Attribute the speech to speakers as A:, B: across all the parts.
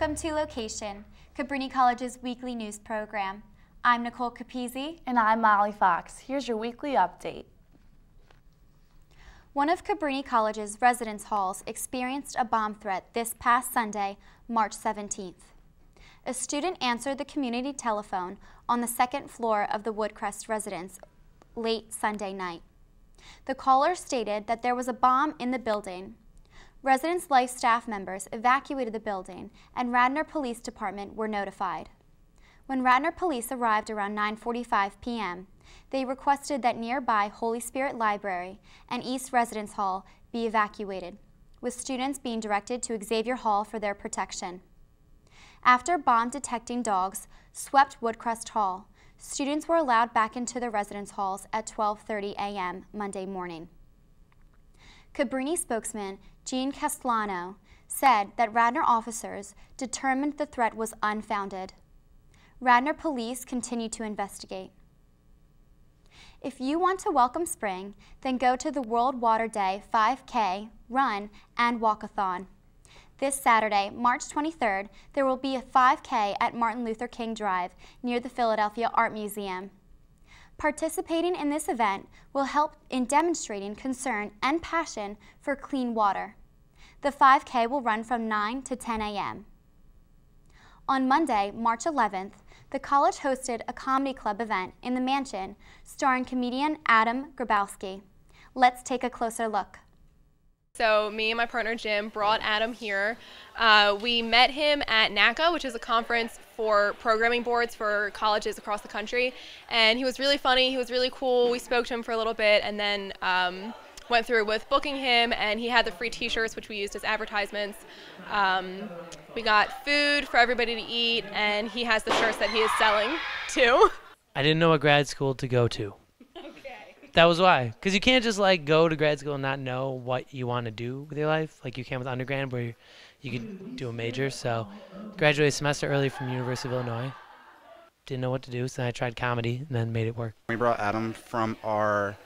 A: Welcome to LOQation, Cabrini College's weekly news program. I'm Nicole Capizzi.
B: And I'm Molly Fox. Here's your weekly update.
A: One of Cabrini College's residence halls experienced a bomb threat this past Sunday, March 17th. A student answered the community telephone on the second floor of the Woodcrest residence late Sunday night. The caller stated that there was a bomb in the building Residence Life staff members evacuated the building and Radnor Police Department were notified. When Radnor Police arrived around 9.45 p.m., they requested that nearby Holy Spirit Library and East Residence Hall be evacuated, with students being directed to Xavier Hall for their protection. After bomb detecting dogs swept Woodcrest Hall, students were allowed back into the residence halls at 12.30 a.m. Monday morning. Cabrini spokesman Jean Castellano said that Radnor officers determined the threat was unfounded. Radnor police continue to investigate. If you want to welcome spring, then go to the World Water Day 5K, run, and walkathon. This Saturday, March 23rd, there will be a 5K at Martin Luther King Drive near the Philadelphia Art Museum. Participating in this event will help in demonstrating concern and passion for clean water. The 5K will run from 9 to 10 a.m. On Monday, March 11th, the college hosted a comedy club event in the mansion starring comedian Adam Grabowski. Let's take a closer look.
C: So me and my partner Jim brought Adam here. Uh, we met him at NACA, which is a conference for programming boards for colleges across the country, and he was really funny. He was really cool. We spoke to him for a little bit, and then um, went through with booking him, and he had the free T-shirts, which we used as advertisements. Um, we got food for everybody to eat, and he has the shirts that he is selling too.
D: I didn't know what grad school to go to. That was why. Because you can't just like go to grad school and not know what you want to do with your life, like you can with undergrad, where you, you could do a major. So, graduated a semester early from University of Illinois. Didn't know what to do, so I tried comedy and then made it work.
E: We brought Adam from our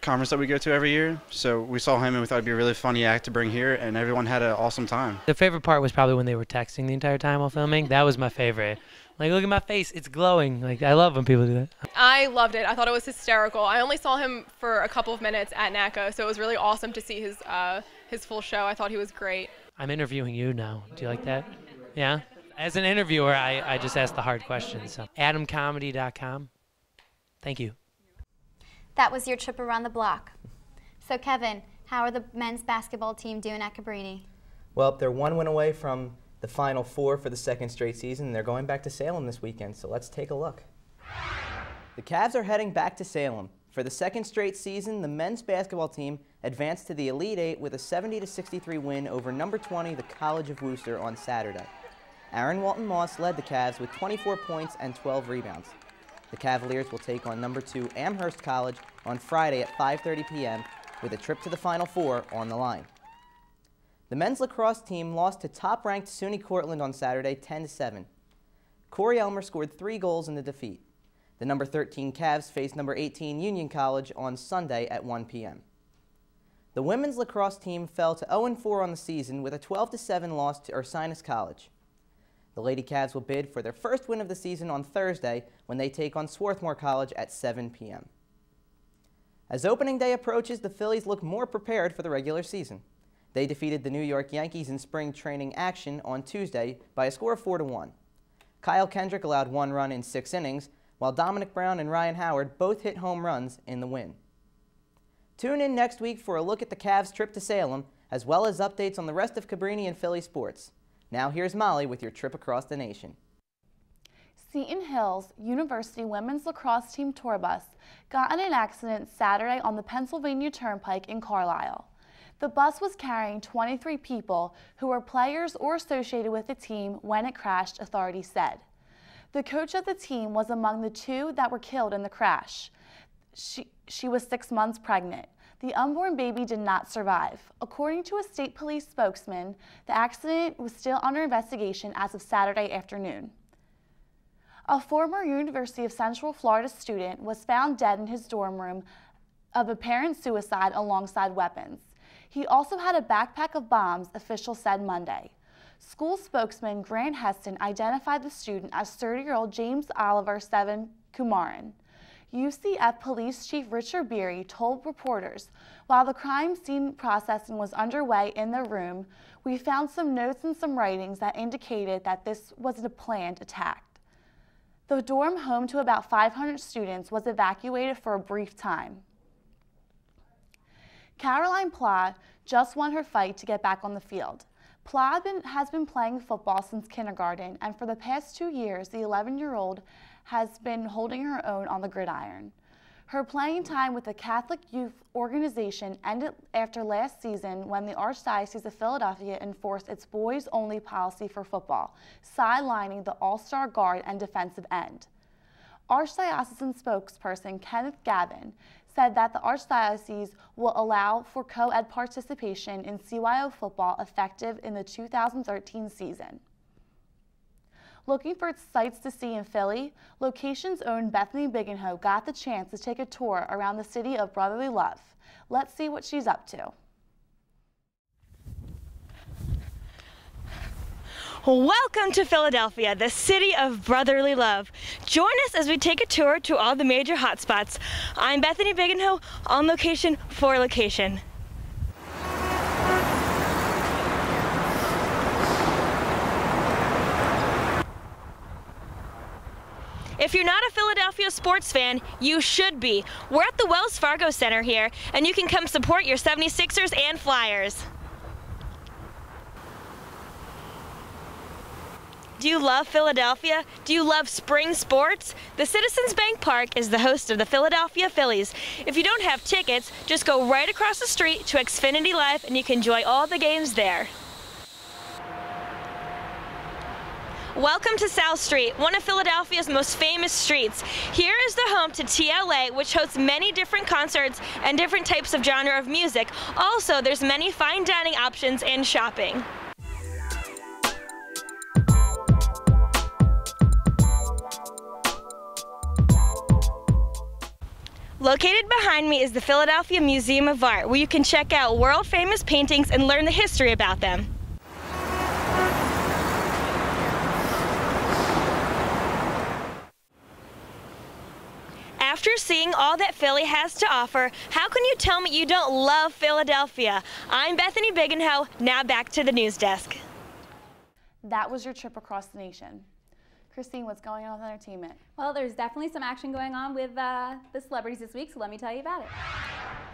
E: conference that we go to every year, so we saw him and we thought it'd be a really funny act to bring here, and everyone had an awesome time.
D: The favorite part was probably when they were texting the entire time while filming. That was my favorite. Like, look at my face, it's glowing. Like, I love when people do that.
C: I loved it. I thought it was hysterical. I only saw him for a couple of minutes at NACA, so it was really awesome to see his uh, his full show. I thought he was great.
D: I'm interviewing you now. Do you like that? Yeah. As an interviewer, I, I just ask the hard questions. So, AdamComedy.com. Thank you.
A: That was your trip around the block. So, Kevin, how are the men's basketball team doing at Cabrini?
F: Well, they're one win away from the Final Four for the second straight season. They're going back to Salem this weekend, so let's take a look. The Cavs are heading back to Salem. For the second straight season, the men's basketball team advanced to the Elite Eight with a 70-63 win over number 20, the College of Wooster, on Saturday. Aaron Walton Moss led the Cavs with 24 points and 12 rebounds. The Cavaliers will take on number 2 Amherst College on Friday at 5.30 p.m. with a trip to the Final Four on the line. The men's lacrosse team lost to top-ranked SUNY Cortland on Saturday 10-7. Corey Elmer scored three goals in the defeat. The number 13 Cavs faced number 18 Union College on Sunday at 1 p.m. The women's lacrosse team fell to 0-4 on the season with a 12-7 loss to Ursinus College. The Lady Cavs will bid for their first win of the season on Thursday when they take on Swarthmore College at 7 p.m. As opening day approaches, the Phillies look more prepared for the regular season. They defeated the New York Yankees in spring training action on Tuesday by a score of 4 to 1. Kyle Kendrick allowed one run in six innings, while Domonic Brown and Ryan Howard both hit home runs in the win. Tune in next week for a look at the Cavs' trip to Salem, as well as updates on the rest of Cabrini and Philly sports. Now here's Molly with your trip across the nation.
B: Seton Hills University women's lacrosse team tour bus got in an accident Saturday on the Pennsylvania Turnpike in Carlisle. The bus was carrying 23 people who were players or associated with the team when it crashed, authorities said. The coach of the team was among the two that were killed in the crash. She, she was six months pregnant. The unborn baby did not survive. According to a state police spokesman, the accident was still under investigation as of Saturday afternoon. A former University of Central Florida student was found dead in his dorm room of apparent suicide alongside weapons. He also had a backpack of bombs, officials said Monday. School spokesman Grant Heston identified the student as 30-year-old James Oliver Seven Kumaran. UCF Police Chief Richard Beary told reporters, while the crime scene processing was underway in the room, we found some notes and some writings that indicated that this was a planned attack. The dorm home to about 500 students was evacuated for a brief time. Caroline Pla just won her fight to get back on the field. Pla has been playing football since kindergarten, and for the past two years, the 11-year-old has been holding her own on the gridiron. Her playing time with the Catholic Youth Organization ended after last season when the Archdiocese of Philadelphia enforced its boys only policy for football, sidelining the All Star guard and defensive end. Archdiocesan spokesperson Kenneth Gavin said that the Archdiocese will allow for co ed participation in CYO football effective in the 2013 season. Looking for sights to see in Philly, LOQation's owned Bethany Biggenhoe got the chance to take a tour around the city of brotherly love. Let's see what she's up to.
G: Welcome to Philadelphia, the city of brotherly love. Join us as we take a tour to all the major hotspots. I'm Bethany Biggenhoe on location for LOQation. If you're not a Philadelphia sports fan, you should be. We're at the Wells Fargo Center here, and you can come support your 76ers and Flyers. Do you love Philadelphia? Do you love spring sports? The Citizens Bank Park is the host of the Philadelphia Phillies. If you don't have tickets, just go right across the street to Xfinity Live and you can enjoy all the games there. Welcome to South Street, one of Philadelphia's most famous streets. Here is the home to TLA, which hosts many different concerts and different types of genre of music. Also, there's many fine dining options and shopping. Located behind me is the Philadelphia Museum of Art, where you can check out world famous paintings and learn the history about them. After seeing all that Philly has to offer, how can you tell me you don't love Philadelphia? I'm Bethany Biggenhoe, now back to the news desk.
B: That was your trip across the nation. Christine, what's going on with entertainment?
H: Well, there's definitely some action going on with uh, the celebrities this week, so let me tell you about it.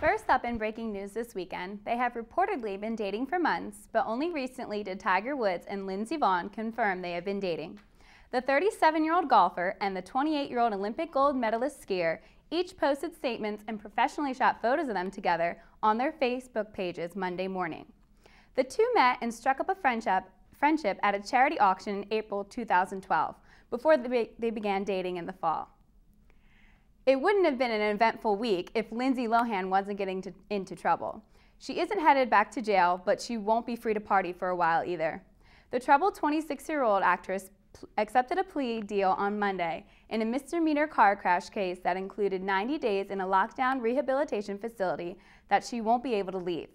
H: First up in breaking news this weekend, they have reportedly been dating for months, but only recently did Tiger Woods and Lindsey Vonn confirm they have been dating. The 37 year old golfer and the 28 year old Olympic gold medalist skier each posted statements and professionally shot photos of them together on their Facebook pages Monday morning. The two met and struck up a friendship, friendship at a charity auction in April 2012 before they began dating in the fall. It wouldn't have been an eventful week if Lindsay Lohan wasn't getting to, into trouble. She isn't headed back to jail, but she won't be free to party for a while either. The troubled 26 year old actress accepted a plea deal on Monday in a misdemeanor car crash case that included 90 days in a lockdown rehabilitation facility that she won't be able to leave.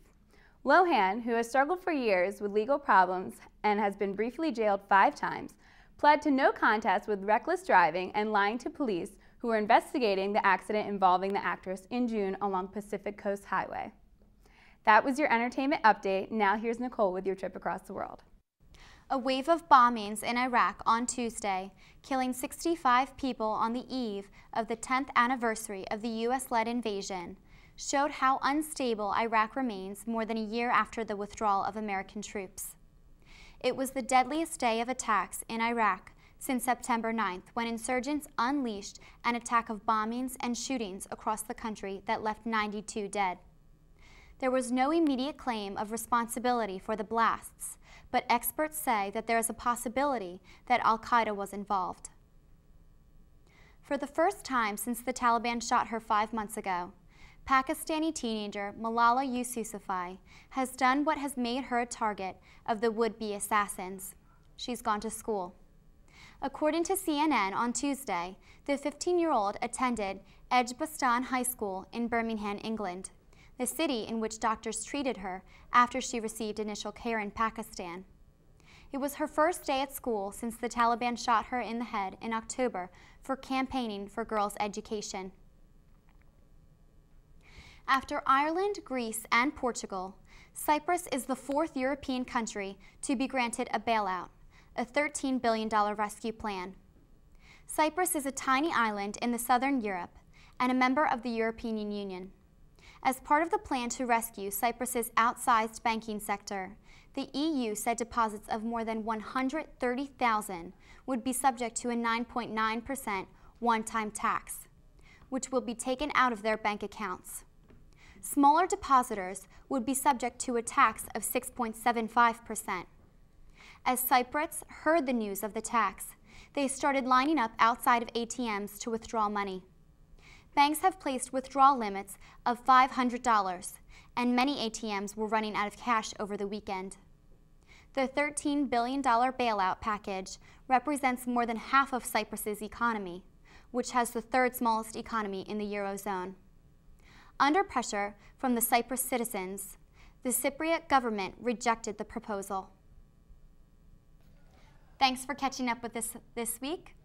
H: Lohan, who has struggled for years with legal problems and has been briefly jailed five times, pled to no contest with reckless driving and lying to police who were investigating the accident involving the actress in June along Pacific Coast Highway. That was your entertainment update. Now here's Nicole with your trip across the world.
A: A wave of bombings in Iraq on Tuesday, killing 65 people on the eve of the 10th anniversary of the U.S.-led invasion, showed how unstable Iraq remains more than a year after the withdrawal of American troops. It was the deadliest day of attacks in Iraq since September 9th, when insurgents unleashed an attack of bombings and shootings across the country that left 92 dead. There was no immediate claim of responsibility for the blasts, but experts say that there is a possibility that Al Qaeda was involved. For the first time since the Taliban shot her five months ago, Pakistani teenager Malala Yousafzai has done what has made her a target of the would-be assassins. She's gone to school. According to CNN on Tuesday, the 15-year-old attended Edgbaston High School in Birmingham, England the city in which doctors treated her after she received initial care in Pakistan. It was her first day at school since the Taliban shot her in the head in October for campaigning for girls' education. After Ireland, Greece, and Portugal, Cyprus is the fourth European country to be granted a bailout, a $13 billion rescue plan. Cyprus is a tiny island in the southern Europe and a member of the European Union. As part of the plan to rescue Cyprus's outsized banking sector, the EU said deposits of more than 130,000 would be subject to a 9.9% one-time tax, which will be taken out of their bank accounts. Smaller depositors would be subject to a tax of 6.75%. As Cypriots heard the news of the tax, they started lining up outside of ATMs to withdraw money. Banks have placed withdrawal limits of $500, and many ATMs were running out of cash over the weekend. The $13 billion bailout package represents more than half of Cyprus's economy, which has the third smallest economy in the Eurozone. Under pressure from the Cyprus citizens, the Cypriot government rejected the proposal. Thanks for catching up with us this week.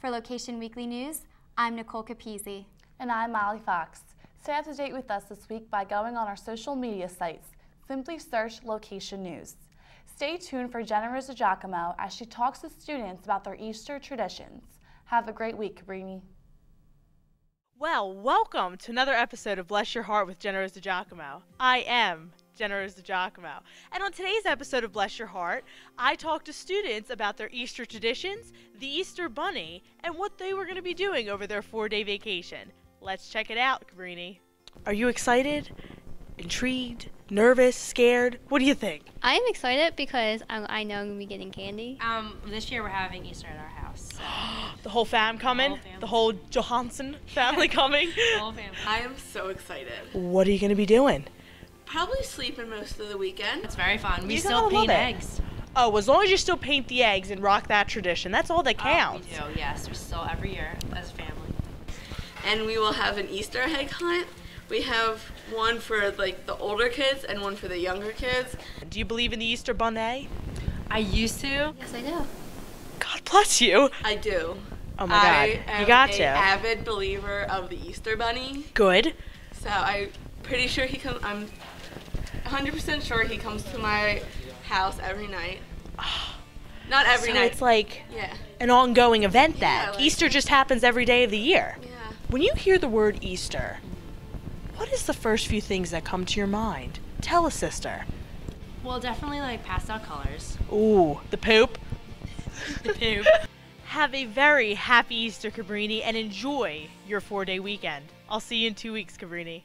A: For LOQation Weekly News, I'm Nicole Capizzi.
B: And I'm Molly Fox. Stay up to date with us this week by going on our social media sites. Simply search LOQation News. Stay tuned for Jenna Rosa Giacomo as she talks to students about their Easter traditions. Have a great week, Cabrini.
I: Well, welcome to another episode of Bless Your Heart with Jenna Rosa Giacomo. I am Jenna Rosa Giacomo. And on today's episode of Bless Your Heart, I talked to students about their Easter traditions, the Easter Bunny, and what they were going to be doing over their four day vacation. Let's check it out, Cabrini. Are you excited? Intrigued? Nervous? Scared? What do you think?
J: I am excited because I, I know I'm going to be getting candy.
K: Um, this year we're having Easter at our house. So.
I: the whole fam coming?
K: The whole,
I: the whole Johansson family coming?
K: the whole family.
L: I am so excited.
I: What are you going to be doing?
L: Probably sleeping most of the weekend.
K: It's very fun. We
I: You
K: still paint eggs.
I: Oh, as long as you still paint the eggs and rock that tradition, that's all that
K: Oh,
I: counts.
K: we do, yes. We're still every year as a family.
L: And we will have an Easter egg hunt. We have one for like the older kids and one for the younger kids.
I: Do you believe in the Easter Bunny?
K: I used to.
J: Yes, I do.
I: God bless you.
L: I do.
I: Oh my
L: I
I: God, you got
L: a
I: to.
L: avid believer of the Easter Bunny.
I: Good.
L: So I'm pretty sure he comes. I'm 100% sure he comes to my house every night. Not every
I: so
L: night.
I: it's like
L: yeah.
I: an ongoing event That
L: Yeah, like-
I: Easter just happens every day of the year.
L: Yeah.
I: When you hear the word Easter, what is the first few things that come to your mind? Tell us, sister.
K: Well, definitely like pastel colors.
I: Ooh, the poop.
K: The poop.
I: Have a very happy Easter, Cabrini, and enjoy your four day weekend. I'll see you in two weeks, Cabrini.